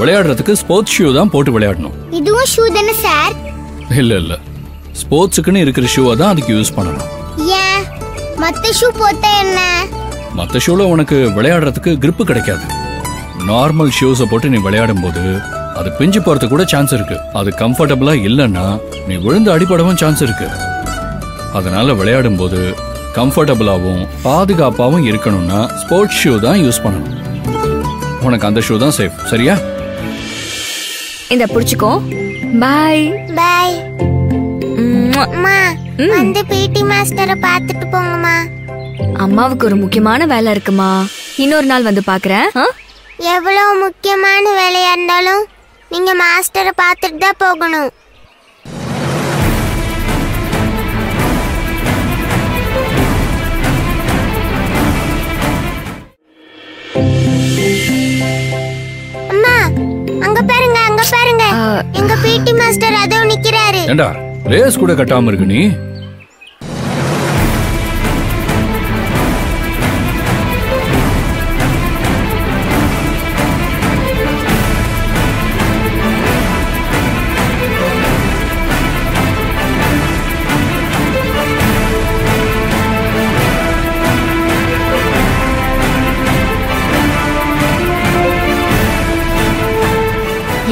விளையாடுறதுக்கு sports shoe தான் போட்டு விளையாடணும். இதுவும் ஷூ தானே சார் இல்ல இல்ல. ஸ்போர்ட்ஸுக்குன்னு இருக்கிற ஷூவை தான் அதுக்கு யூஸ் பண்ணணும். ஏன்? மத்த ஷூ போட்டா என்ன? மற்ற ஷூல உனக்கு விளையாடுறதுக்கு grip கிடைக்காது. நார்மல் ஷூஸை போட்டு நீ விளையாடும் போது அது பிஞ்சு போறதுக்கு கூட சான்ஸ் இருக்கு. அது கம்ஃபர்டபுளா இல்லைன்னா நீ விழுந்து அடிபடவும் சான்ஸ் இருக்கு. அதனால விளையாடும் போது கம்ஃபர்டபுளாவும் பாதுகாப்பாவும் இருக்கணும்னா ஸ்போர்ட்ஸ் ஷூ தான் யூஸ் பண்ணணும். உனக்கு அந்த ஷூ தான் சேஃப் சரியா? இந்த புடிச்சுக்கோ. பாய் பை அம்மா வந்து பிடி மாஸ்டரை பார்த்துட்டு போங்கம்மா. அம்மாவுக்கு ஒரு முக்கியமான வேலை இருக்குமா? இன்னொரு நாள் வந்து பாக்குறேன்? எவ்வளவு முக்கியமான வேலையா இருந்தாலும் நீங்க மாஸ்டரை பார்த்துட்டு தான் போகணும். எங்க பிடி மாஸ்டர் அதோ நிக்கிறாரு. ஏண்டா ரேஸ் கூட கட்டாம இருக்கு நீ?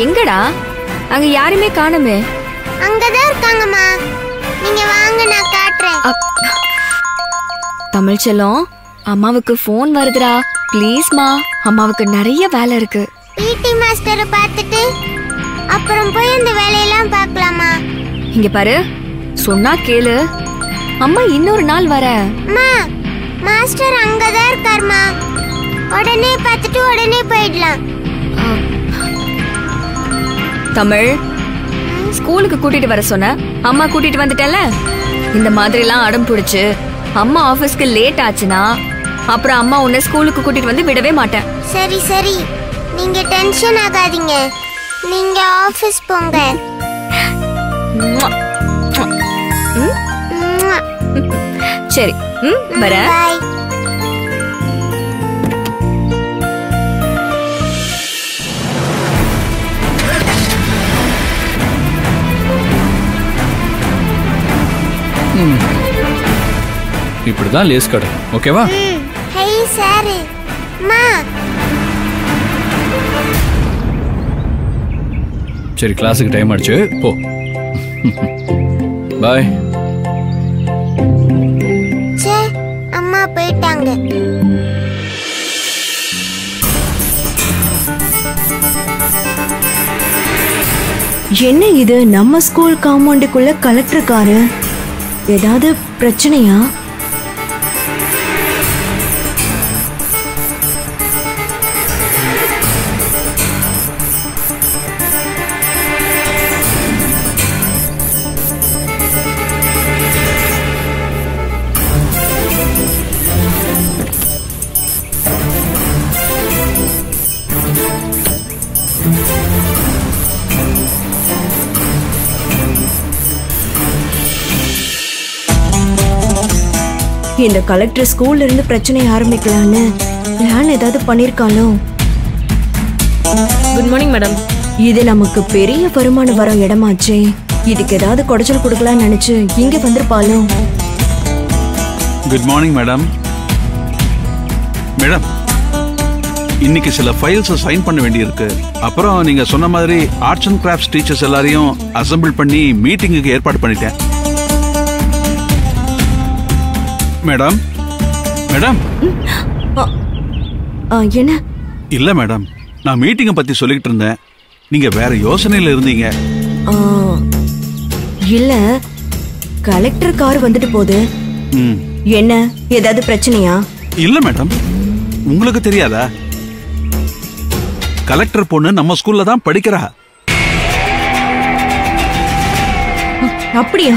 எங்கடா? அங்க யாருமே காணுமே. அங்கதான் இருக்காங்கம்மா. நீங்க வாங்க நான் காட்டுறேன். தமிழ் செல்லம் அம்மாவுக்கு ஃபோன் வருதுடா. ப்ளீஸ்மா அம்மாவுக்கு நிறைய வேலை இருக்கு. பிடி மாஸ்டரை பார்த்துட்டு அப்புறம் போய் அந்த வேலையெல்லாம் பார்க்கலாமா? இங்க பாரு சொன்னா கேளு. அம்மா இன்னொரு நாள் வர. அம்மா மாஸ்டர் அங்கதான் இருக்காருமா. உடனே பார்த்துட்டு உடனே போயிடலாம். தமிழ். ஸ்கூலுக்கு கூட்டிட்டு வர சொன்ன அம்மா கூட்டிட்டு வந்துட்டல இந்த மாதிரிலாம் அடம் பிடிச்சு அம்மா ஆபீஸ்க்கு லேட் ஆச்சுன்னா அப்புறம் அம்மா உன்னை ஸ்கூலுக்கு கூட்டிட்டு வந்து விடவே மாட்டேன். சரி சரி. நீங்க டென்ஷன் ஆகாதீங்க. நீங்க ஆபீஸ் போங்க. சரி. ம்? வரேன் பாய் இப்படிதான் லேஸ் கடை. ஓகேவா? சார் அம்மா சரி கிளாஸுக்கு டைம் ஆயிடுச்சு. போ. பாய் ச்சே அம்மா போயிட்டாங்க. என்ன இது? நம்ம ஸ்கூல் காம்பவுண்டுக்குள்ள கலெக்டர் காரு ஏதாவது பிரச்சனையா? இந்த கலெக்டர் ஸ்கூல்ல இருந்து பிரச்சனை ஆரம்பிக்கலான்னு பிளான் ஏதாவது பண்ணிருக்காளோ? குட் மார்னிங் மேடம் இது நமக்கு பெரிய வருமானம் வர இடமாச்சே. இதுக்கு ஏதாவது குடைச்சல் கொடுக்கலாம்னு நினைச்சு இங்க வந்திருப்பாளோ? குட் மார்னிங் மேடம் மேடம் இன்னைக்கு சில ஃபைல்ஸ் சைன் பண்ண வேண்டியிருக்கு. அப்புறம் நீங்க சொன்ன மாதிரி ஆர்ட்ஸ் அண்ட் கிராஃப்ட்ஸ் டீச்சர்ஸ் எல்லாரையும் அசெம்பிள் பண்ணி மீட்டிங்குக்கு ஏற்பாடு பண்ணிட்டேன். மேடம். மேடம். ஆ, என்ன? இல்ல மேடம். நான் மீட்டிங்கை பத்தி சொல்லிட்டு இருந்தேன். நீங்க வேற யோசனையில இருந்தீங்க. இல்ல. கலெக்டர் கார் வந்துட்டு போகுது. ம். என்ன? ஏதாவது பிரச்சனையா? இல்ல மேடம். உங்களுக்கு தெரியாதா? கலெக்டர் பொண்ணு நம்ம ஸ்கூல்ல தான் படிக்கிறா. அப்படியா?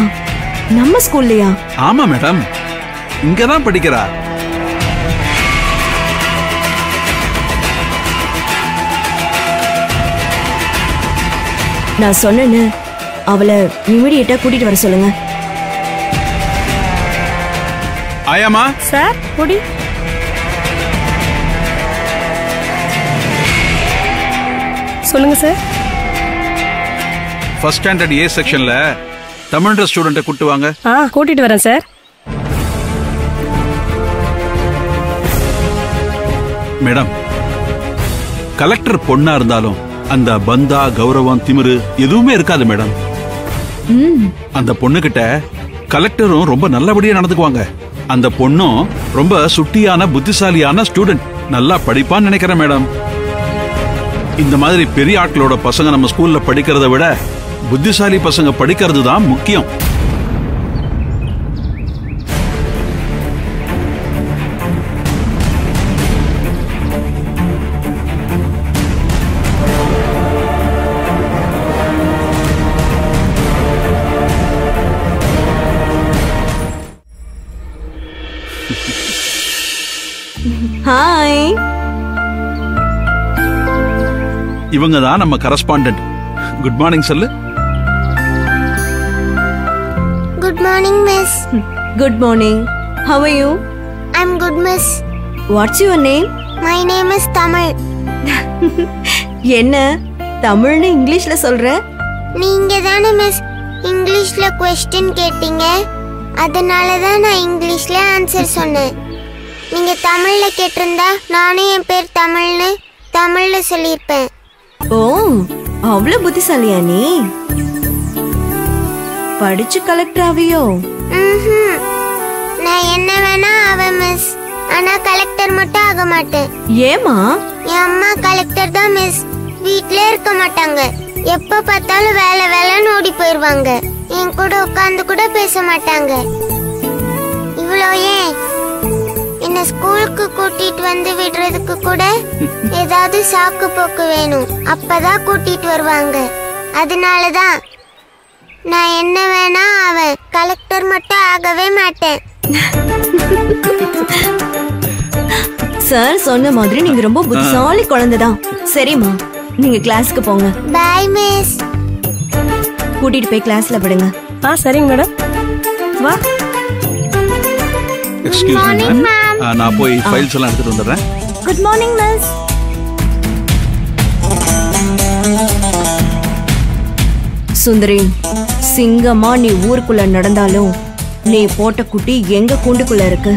நம்ம ஸ்கூல்லையா ஆமா மேடம். இங்கதான் படிக்கிறா. நான் சொன்னேன்னு அவளை இமிடியேட்டா கூட்டிட்டு வர சொல்லுங்க. ஆயாமா சார் பொடி சொல்லுங்க சார். ஃபர்ஸ்ட் ஸ்டாண்டர்ட் ஏ செக்ஷன்ல தமிழ்ன்ற ஸ்டூடெண்ட்டை கூட்டு வாங்க. ஆ கூட்டிட்டு வரேன் சார். மேடம் கலெக்டர் பொண்ணா இருந்தாலும் அந்த பந்தா கௌரவம் திமிரு எதுவுமே இருக்காது மேடம். அந்த பொண்ணு கிட்ட கலெக்டரும் ரொம்ப நல்லபடியா நடந்துக்குவாங்க. அந்த பொண்ணும் ரொம்ப சுட்டியான புத்திசாலியான ஸ்டூடெண்ட். நல்லா படிப்பான்னு நினைக்கிறேன் மேடம். இந்த மாதிரி பெரிய ஆட்களோட பசங்க நம்ம ஸ்கூல்ல படிக்கிறத விட புத்திசாலி பசங்க படிக்கிறது தான் முக்கியம். இவங்க தான் நம்ம கரஸ்பாண்டன்ட் குட் மார்னிங் சொல்லு. Good morning miss good morning how are you I'm good miss what's your name my name is Tamil என்ன? தமிழ்னு இங்கிலீஷ்ல சொல்ற? நீங்க தானே மிஸ் இங்கிலீஷ்ல கொஸ்டின் கேட்டீங்க? அதனால தான் நான் இங்கிலீஷ்ல ஆன்சர் சொன்னேன். நீங்க தமிழ்ல கேட்டிருந்தா நானும் என் பேர் தமிழ்னு தமிழ்ல சொல்லியிருப்பேன். ஓ அவ்வளவு புத்திசாலியா நீ? படிச்சு கலெக்டர் ஆவியோ. நான் என்ன வேணா ஆவேன் மிஸ் ஆனா கலெக்டர் மட்டும் ஆக மாட்டேன். ஏமா என் அம்மா கலெக்டர் தான் மிஸ் வீட்ல இருக்க மாட்டாங்க. எப்ப பார்த்தாலும் வேலை வேலைன்னு ஓடி போயிருவாங்க. என் கூட உட்கார்ந்து கூட பேச மாட்டாங்க. இவ்வளோ ஏன்? என்ன ஸ்கூலுக்கு கூட்டிட்டு வந்து விடுறதுக்கு கூட ஏதாவது சாக்கு போக்கு வேணும். அப்பதான் கூட்டிட்டு வருவாங்க. அதனாலதான் நான் என்ன வேணா அவன் கலெக்டர் மட்டும் ஆகவே மாட்டேன். சார் சொன்ன மாதிரி நீங்க ரொம்ப புத்திசாலி குழந்தை தான் சரிம்மா நீங்க கிளாஸ்க்கு போங்க. பாய் மிஸ் கூட்டிட்டு போய் கிளாஸ்ல விடுங்க. ஆ சரிங்க மேடம் வா. எக்ஸ்கியூஸ் மீ மேம் நான் போய் ஃபைல்ஸ் எல்லாம் எடுத்துட்டு வந்துடுறேன். குட் மார்னிங் மிஸ் சுந்தரி சிங்கமா நீ ஊருக்குள்ள நடந்தாலும் நீ போட்ட குட்டி எங்க கூண்டுக்குள்ள இருக்கு?